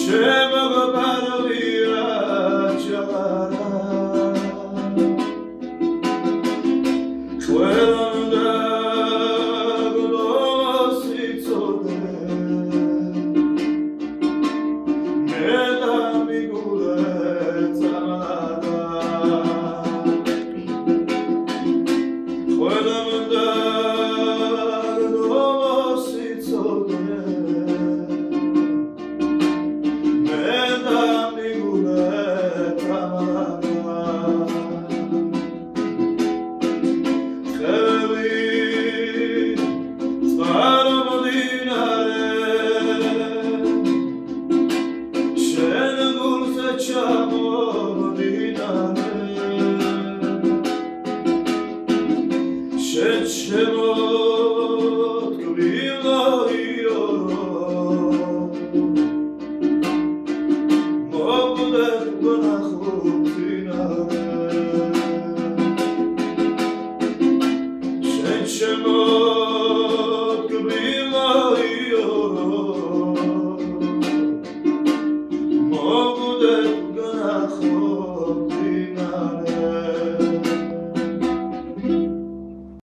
Shema Przed